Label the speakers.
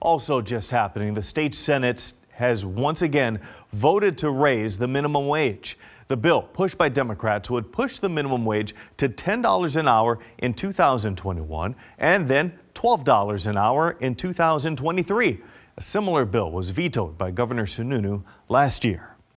Speaker 1: Also just happening, the state Senate has once again voted to raise the minimum wage. The bill, pushed by Democrats, would push the minimum wage to $10 an hour in 2021 and then $12 an hour in 2023. A similar bill was vetoed by Governor Sununu last year.